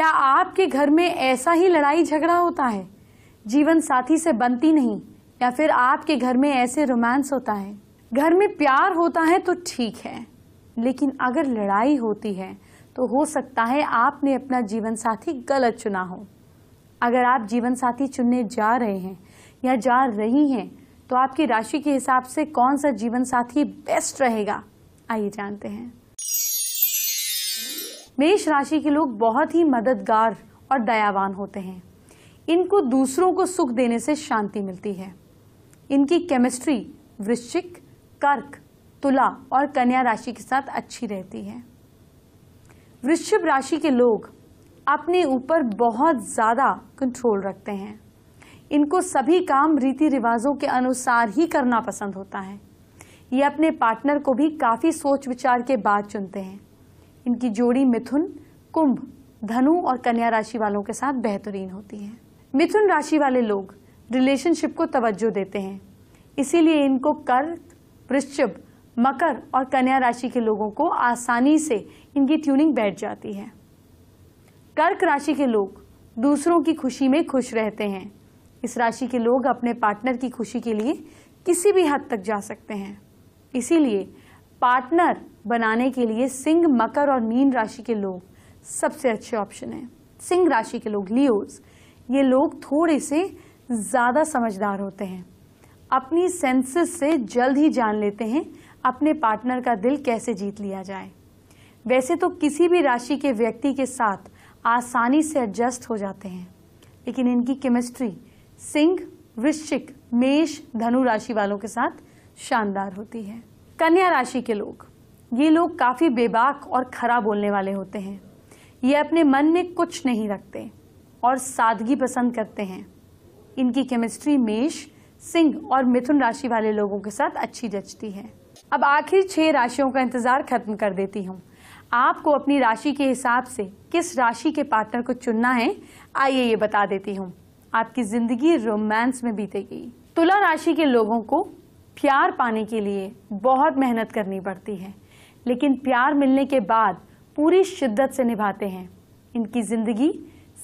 क्या आपके घर में ऐसा ही लड़ाई झगड़ा होता है? जीवन साथी से बनती नहीं, या फिर आपके घर में ऐसे रोमांस होता है? घर में प्यार होता है तो ठीक है, लेकिन अगर लड़ाई होती है तो हो सकता है आपने अपना जीवन साथी गलत चुना हो। अगर आप जीवन साथी चुनने जा रहे हैं, या जा रही हैं तो आपकी राशि के हिसाब से कौन सा जीवन साथी बेस्ट रहेगा? आइए जानते हैं। मेष राशि के लोग बहुत ही मददगार और दयावान होते हैं। इनको दूसरों को सुख देने से शांति मिलती है। इनकी केमिस्ट्री वृश्चिक, कर्क, तुला और कन्या राशि के साथ अच्छी रहती है। वृश्चिक राशि के लोग अपने ऊपर बहुत ज़्यादा कंट्रोल रखते हैं। इनको सभी काम रीति रिवाजों के अनुसार ही करना पसंद होता है। ये अपने पार्टनर को भी काफ़ी सोच विचार के बाद चुनते हैं। इनकी जोड़ी मिथुन, कुंभ, धनु और कन्या राशि वालों के साथ बेहतरीन होती है। मिथुन राशि वाले लोग रिलेशनशिप को तवज्जो देते हैं। इसीलिए इनको कर वृश्चिक, मकर और कन्या राशि के लोगों को आसानी से इनकी ट्यूनिंग बैठ जाती है। कर्क राशि के लोग दूसरों की खुशी में खुश रहते हैं। इस राशि के लोग अपने पार्टनर की खुशी के लिए किसी भी हद तक जा सकते हैं। इसीलिए पार्टनर बनाने के लिए सिंह, मकर और मीन राशि के लोग सबसे अच्छे ऑप्शन है। सिंह राशि के लोग लियोज ये लोग थोड़े से ज़्यादा समझदार होते हैं। अपनी सेंसेस से जल्द ही जान लेते हैं अपने पार्टनर का दिल कैसे जीत लिया जाए। वैसे तो किसी भी राशि के व्यक्ति के साथ आसानी से एडजस्ट हो जाते हैं, लेकिन इनकी केमिस्ट्री सिंह, वृश्चिक, मेष, धनु राशि वालों के साथ शानदार होती है। कन्या राशि के लोग, ये लोग काफ़ी बेबाक और खरा बोलने वाले होते हैं। ये अपने मन में कुछ नहीं रखते और सादगी पसंद करते हैं। इनकी केमिस्ट्री मेष, सिंह और मिथुन राशि वाले लोगों के साथ अच्छी जचती है। अब आखिर छह राशियों का इंतज़ार खत्म कर देती हूँ। आपको अपनी राशि के हिसाब से किस राशि के पार्टनर को चुनना है, आइए ये बता देती हूँ। आपकी ज़िंदगी रोमांस में बीतेगी। तुला राशि के लोगों को प्यार पाने के लिए बहुत मेहनत करनी पड़ती है, लेकिन प्यार मिलने के बाद पूरी शिद्दत से निभाते हैं। इनकी ज़िंदगी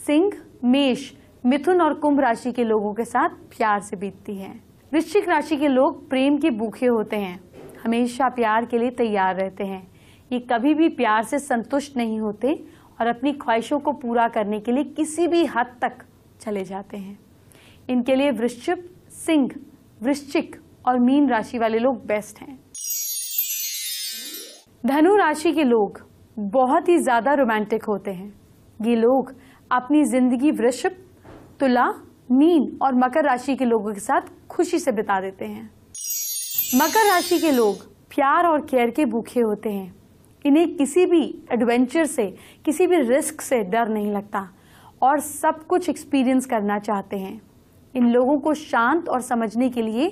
सिंह, मेष, मिथुन और कुंभ राशि के लोगों के साथ प्यार से बीतती है। वृश्चिक राशि के लोग प्रेम के भूखे होते हैं, हमेशा प्यार के लिए तैयार रहते हैं। ये कभी भी प्यार से संतुष्ट नहीं होते और अपनी ख्वाहिशों को पूरा करने के लिए किसी भी हद तक चले जाते हैं। इनके लिए वृश्चिक, सिंह, वृश्चिक और मीन राशि वाले लोग बेस्ट हैं। धनु राशि के लोग बहुत ही ज़्यादा रोमांटिक होते हैं। ये लोग अपनी ज़िंदगी वृषभ तुला, मीन और मकर राशि के लोगों के साथ खुशी से बिता देते हैं। मकर राशि के लोग प्यार और केयर के भूखे होते हैं। इन्हें किसी भी एडवेंचर से, किसी भी रिस्क से डर नहीं लगता और सब कुछ एक्सपीरियंस करना चाहते हैं। इन लोगों को शांत और समझने के लिए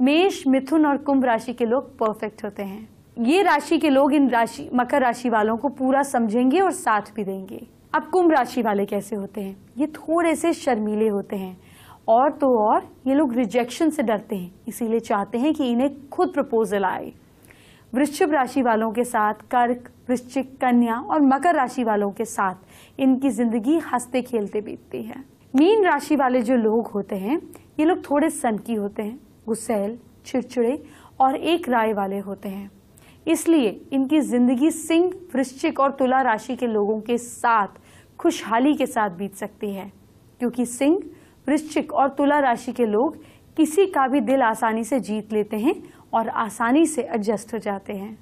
मेष, मिथुन और कुंभ राशि के लोग परफेक्ट होते हैं। ये राशि के लोग इन राशि, मकर राशि वालों को पूरा समझेंगे और साथ भी देंगे। अब कुंभ राशि वाले कैसे होते हैं? ये थोड़े से शर्मीले होते हैं। और तो और, ये लोग रिजेक्शन से डरते हैं, इसीलिए चाहते हैं कि इन्हें खुद प्रपोजल आए। वृश्चिक राशि वालों के साथ कर्क, वृश्चिक कन्या और मकर राशि वालों के साथ इनकी ज़िंदगी हँसते खेलते बीतती है। मीन राशि वाले जो लोग होते हैं, ये लोग थोड़े सनकी होते हैं। गुस्सेल, चिड़चिड़े और एक राय वाले होते हैं। इसलिए इनकी ज़िंदगी सिंह, वृश्चिक और तुला राशि के लोगों के साथ खुशहाली के साथ बीत सकती है, क्योंकि सिंह, वृश्चिक और तुला राशि के लोग किसी का भी दिल आसानी से जीत लेते हैं और आसानी से एडजस्ट हो जाते हैं।